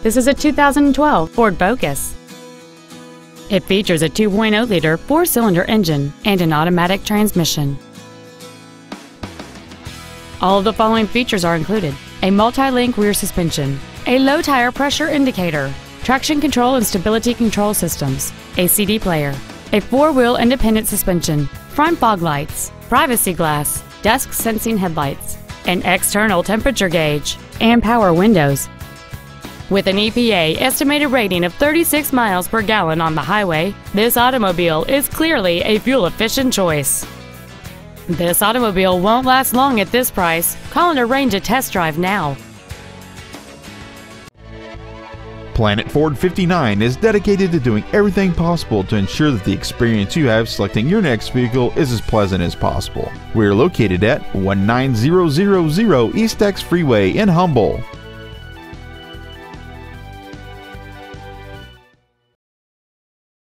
This is a 2012 Ford Focus. It features a 2.0-liter four-cylinder engine and an automatic transmission. All of the following features are included. A multi-link rear suspension, a low tire pressure indicator, traction control and stability control systems, a CD player, a four-wheel independent suspension, front fog lights, privacy glass, dusk sensing headlights, an external temperature gauge, and power windows. With an EPA estimated rating of 36 miles per gallon on the highway, this automobile is clearly a fuel-efficient choice. This automobile won't last long at this price. Call and arrange a test drive now. Planet Ford 59 is dedicated to doing everything possible to ensure that the experience you have selecting your next vehicle is as pleasant as possible. We are located at 19000 Eastex Freeway in Humble.